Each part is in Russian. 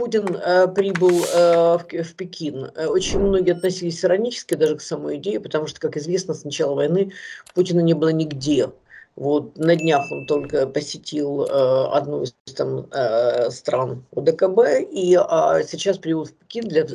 Путин э, прибыл э, в, в Пекин, э, очень многие относились иронически даже к самой идее, потому что, как известно, с начала войны Путина не было нигде. Вот на днях он только посетил э, одну из там, э, стран ОДКБ и э, сейчас прибыл в Пекин для,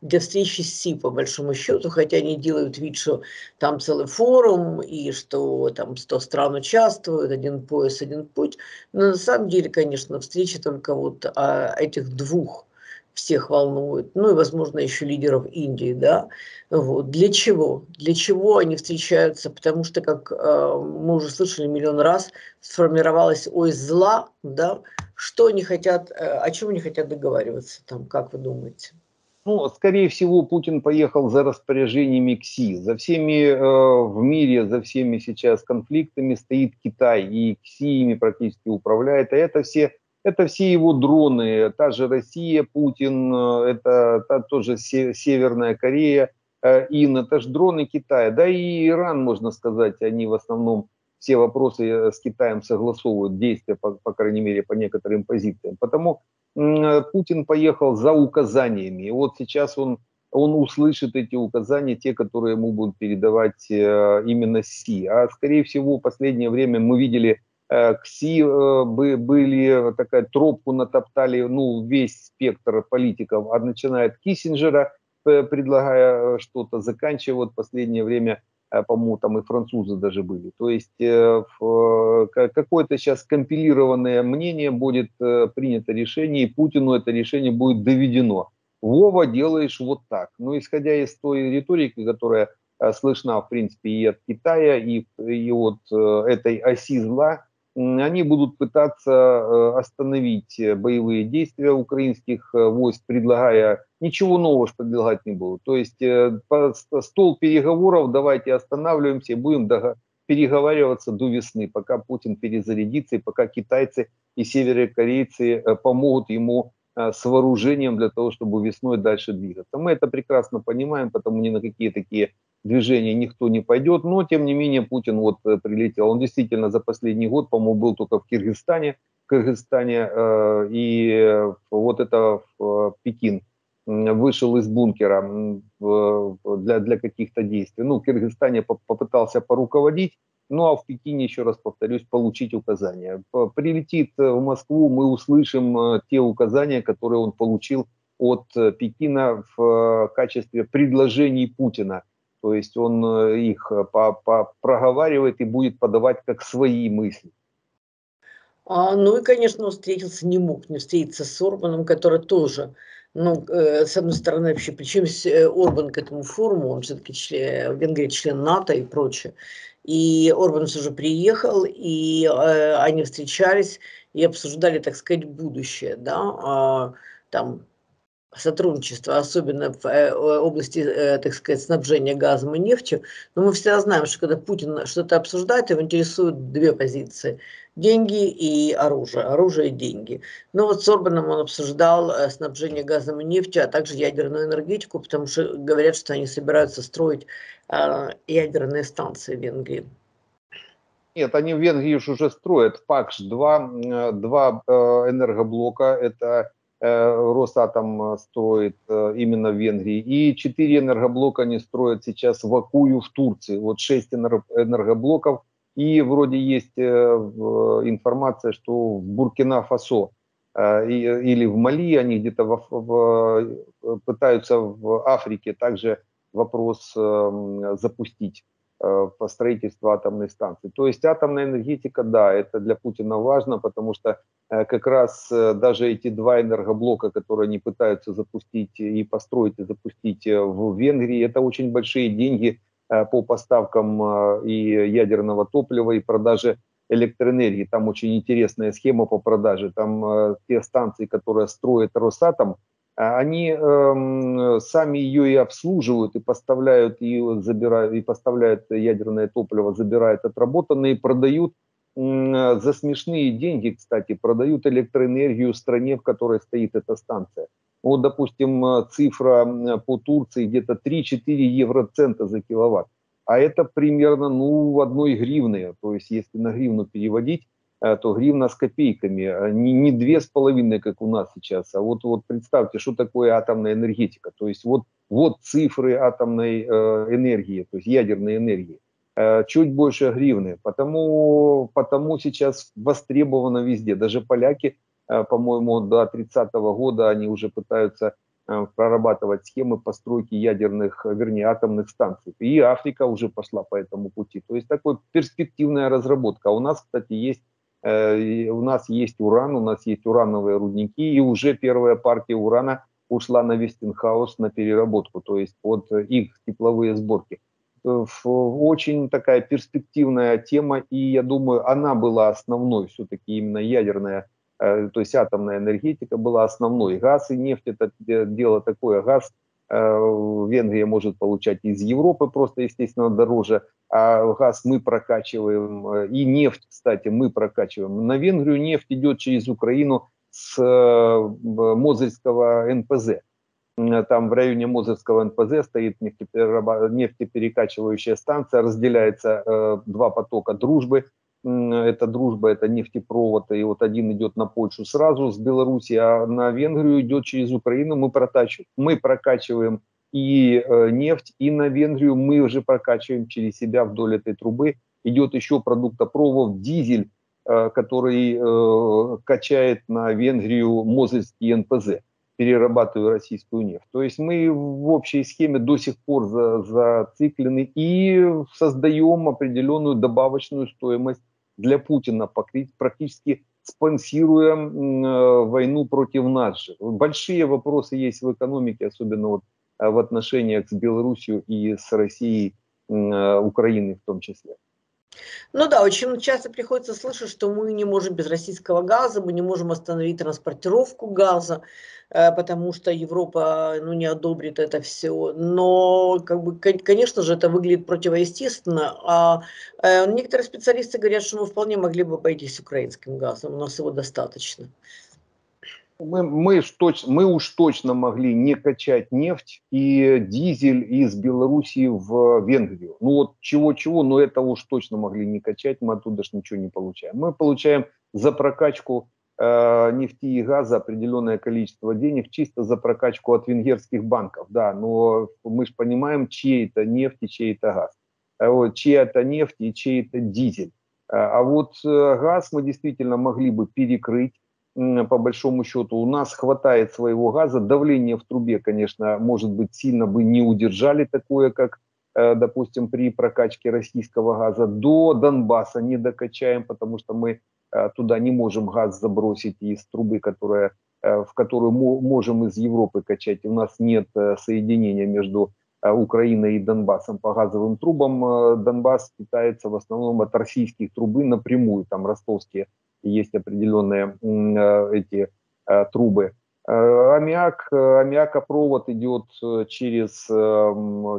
для встречи с Си, по большому счету, хотя они делают вид, что там целый форум и что там 100 стран участвуют, один пояс, один путь. Но на самом деле, конечно, встреча только вот э, этих двух всех волнует, ну и, возможно, еще лидеров Индии, да, вот. Для чего? Для чего они встречаются? Потому что, как э, мы уже слышали миллион раз, сформировалась ось зла, да, что они хотят, э, о чем они хотят договариваться, там, как вы думаете? Ну, скорее всего, Путин поехал за распоряжениями КСИ. За всеми э, в мире, за всеми сейчас конфликтами стоит Китай, и КСИ ими практически управляет. А это все это все его дроны, та же Россия, Путин, э, это та, тоже Северная Корея, э, ин, это же дроны Китая. Да и Иран, можно сказать, они в основном все вопросы э, с Китаем согласовывают, действия, по, по крайней мере, по некоторым позициям. Потому Путин поехал за указаниями. И вот сейчас он, он услышит эти указания, те, которые ему будут передавать именно Си. А скорее всего, в последнее время мы видели КСИ э, были, такая тропку натоптали, ну, весь спектр политиков, а начиная от Киссинджера, предлагая э, что-то, заканчивая вот последнее время, по-моему, там и французы даже были. То есть какое-то сейчас компилированное мнение будет принято решение, и Путину это решение будет доведено. Вова, делаешь вот так. Но исходя из той риторики, которая слышна, в принципе, и от Китая, и, и от этой оси зла, они будут пытаться э, остановить э, боевые действия украинских э, войск, предлагая ничего нового предлагать не будут. То есть стол переговоров, давайте останавливаемся будем переговариваться до весны, пока Путин перезарядится и пока китайцы и северокорейцы помогут ему с вооружением для того, чтобы весной дальше двигаться. Мы это прекрасно понимаем, потому ни на какие такие движения никто не пойдет, но тем не менее Путин вот э, прилетел. Он действительно за последний год, по-моему, был только в Киргизстане, Кыргызстане, э, и вот это э, Пекин вышел из бункера для, для каких-то действий. Ну, в Киргизстане попытался поруководить, ну а в Пекине, еще раз повторюсь, получить указания. Прилетит в Москву, мы услышим те указания, которые он получил от Пекина в качестве предложений Путина то есть он э, их э, проговаривает и будет подавать как свои мысли. А, ну и, конечно, он встретился, не мог не встретиться с Орбаном, который тоже, ну, э, с одной стороны, вообще, причем э, Орбан к этому форуму, он все-таки член, Венгрия член НАТО и прочее. И Орбан все же приехал, и э, они встречались и обсуждали, так сказать, будущее, да, э, там сотрудничества, особенно в э, области, э, так сказать, снабжения газом и нефтью. Но мы всегда знаем, что когда Путин что-то обсуждает, его интересуют две позиции. Деньги и оружие. Оружие и деньги. Но вот с Орбаном он обсуждал э, снабжение газом и нефтью, а также ядерную энергетику, потому что говорят, что они собираются строить ядерные станции в Венгрии. Нет, они в Венгрии уже строят ПАКШ-2, два энергоблока. Это Росатом э, строит э, именно в Венгрии. И четыре энергоблока они строят сейчас в Акую в Турции. Вот шесть энергоблоков. И вроде есть информация, что в Буркина-Фасо или в Мали они где-то в, в, пытаются в Африке также вопрос запустить по строительству атомной станции. То есть атомная энергетика, да, это для Путина важно, потому что Э, как раз э, даже эти два энергоблока, которые они пытаются запустить и построить и запустить э, в Венгрии, это очень большие деньги по поставкам и ядерного топлива, и продаже электроэнергии. Там очень интересная схема по продаже. Там те станции, которые строит Росатом, они э, сами ее и обслуживают, и поставляют, и забирают, и поставляют ядерное топливо, забирают отработанные, продают за смешные деньги, кстати, продают электроэнергию стране, в которой стоит эта станция. Вот, допустим, э, цифра по Турции где-то 3-4 евроцента за киловатт. А это примерно, ну, в одной гривне. То есть, если на гривну переводить, то гривна с копейками, не, не две с половиной, как у нас сейчас, а вот, вот представьте, что такое атомная энергетика. То есть вот, вот цифры атомной энергии, то есть ядерной энергии. Чуть больше гривны, потому, потому сейчас востребовано везде. Даже поляки, по-моему, до 30 -го года они уже пытаются Э, прорабатывать схемы постройки ядерных, вернее, атомных станций. И Африка уже пошла по этому пути. То есть такой перспективная разработка. А у нас, кстати, есть э, у нас есть уран, у нас есть урановые рудники, и уже первая партия урана ушла на Вестинхаус на переработку, то есть под их тепловые сборки. Э, очень такая перспективная тема, и я думаю, она была основной, все-таки именно ядерная Э, то есть атомная энергетика была основной. Газ и нефть это дело такое. Газ э, Венгрия может получать из Европы просто, естественно, дороже, а газ мы прокачиваем, э, и нефть, кстати, мы прокачиваем. На Венгрию нефть идет через Украину с Мозырского НПЗ. Там в районе Мозырского НПЗ стоит нефтеперекачивающая станция, разделяется два потока дружбы, это дружба, это нефтепровод, и вот один идет на Польшу сразу с Беларуси, а на Венгрию идет через Украину, мы прокачиваем, мы прокачиваем и э, нефть, и на Венгрию мы уже прокачиваем через себя вдоль этой трубы. Идет еще продуктопровод дизель, э, который э, качает на Венгрию Мозырский НПЗ, перерабатывая российскую нефть. То есть мы в общей схеме до сих пор за, зациклены и создаем определенную добавочную стоимость для Путина, практически спонсируя э, войну против нас же. Большие вопросы есть в экономике, особенно вот э, в отношениях с Белоруссией и с Россией, э, Украиной в том числе. Ну да, очень часто приходится слышать, что мы не можем без российского газа, мы не можем остановить транспортировку газа, э, потому что Европа ну, не одобрит это все. Но, как бы, конечно же, это выглядит противоестественно. А э, некоторые специалисты говорят, что мы вполне могли бы обойтись украинским газом, у нас его достаточно. Мы, мы, точ, мы уж точно могли не качать нефть и дизель из Белоруссии в Венгрию. Ну вот чего-чего, но это уж точно могли не качать, мы оттуда ж ничего не получаем. Мы получаем за прокачку э, нефти и газа определенное количество денег чисто за прокачку от венгерских банков, да, но мы же понимаем, чей это нефть и чей это газ. А вот, чей это нефть и чей это дизель. А, а вот э, газ мы действительно могли бы перекрыть, по большому счету, у нас хватает своего газа. Давление в трубе, конечно, может быть, сильно бы не удержали такое, как, э, допустим, при прокачке российского газа. До Донбасса не докачаем, потому что мы э, туда не можем газ забросить из трубы, которая, э, в которую можем из Европы качать. У нас нет соединения между Украиной и Донбассом по газовым трубам. Донбасс питается в основном от российских трубы напрямую, там ростовские есть определенные э, эти э, трубы. Э, аммиак, аммиакопровод идет через,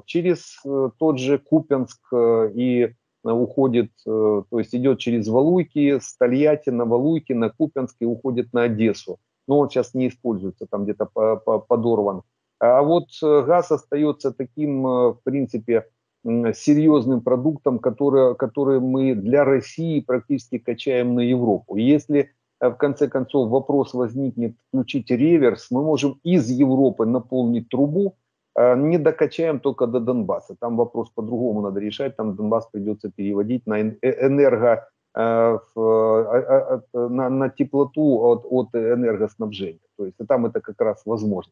через тот же Купенск и уходит, то есть идет через Валуйки, с Тольятти на Валуйки, на Купенск и уходит на Одессу. Но он сейчас не используется, там где-то подорван. А вот газ остается таким, в принципе, серьезным продуктом, который, который мы для России практически качаем на Европу. Если э, в конце концов вопрос возникнет включить реверс, мы можем из Европы наполнить трубу, э, не докачаем только до Донбасса. Там вопрос по-другому надо решать, там Донбасс придется переводить на э, энерго, на, на теплоту от, от энергоснабжения. То есть там это как раз возможно.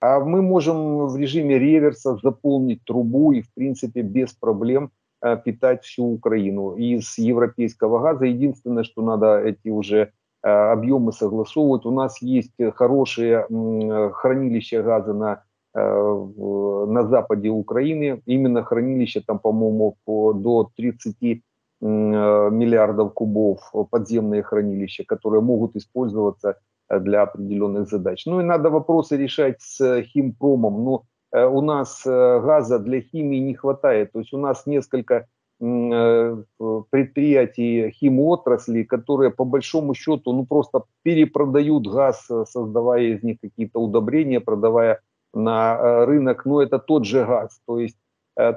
А мы можем в режиме реверса заполнить трубу и, в принципе, без проблем э, питать всю Украину из европейского газа. Единственное, что надо эти уже э, объемы согласовывать. У нас есть хорошие хранилища газа на, э, на западе Украины. Именно хранилища там, по-моему, до 30 миллиардов кубов подземные хранилища, которые могут использоваться для определенных задач. Ну и надо вопросы решать с химпромом. Но э, у нас э, газа для химии не хватает. То есть у нас несколько э, предприятий химотрасли, которые по большому счету ну просто перепродают газ, создавая из них какие-то удобрения, продавая на рынок. Но это тот же газ, то есть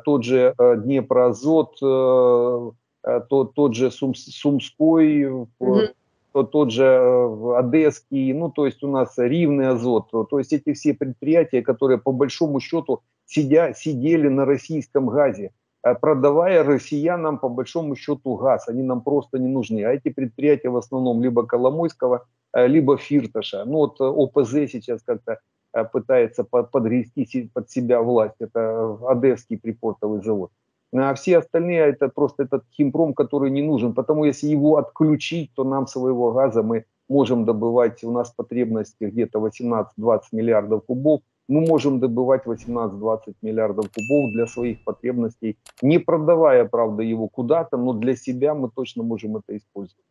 тот же Днепроазот, тот, тот же Сум, Сумской, mm-hmm. Тот, же Одесский, ну, то есть у нас Ривный Азот, то есть эти все предприятия, которые по большому счету сидя, сидели на российском газе, продавая россиянам по большому счету газ, они нам просто не нужны. А эти предприятия в основном либо Коломойского, либо Фирташа. Ну вот ОПЗ сейчас как-то Э, пытается подгрести под себя власть. Это Одесский припортовый завод. А все остальные это просто этот химпром, который не нужен. Потому если его отключить, то нам своего газа мы можем добывать, у нас потребность где-то 18-20 миллиардов кубов, мы можем добывать 18-20 миллиардов кубов для своих потребностей, не продавая, правда, его куда-то, но для себя мы точно можем это использовать.